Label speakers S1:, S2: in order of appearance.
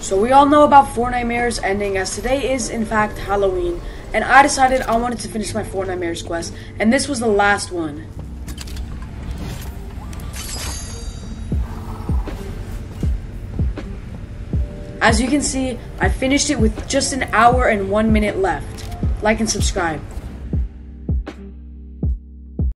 S1: So we all know about Fortnitemares ending as today is in fact Halloween, and I decided I wanted to finish my Fortnitemares quest, and this was the last one. As you can see, I finished it with just an hour and one minute left. Like and subscribe.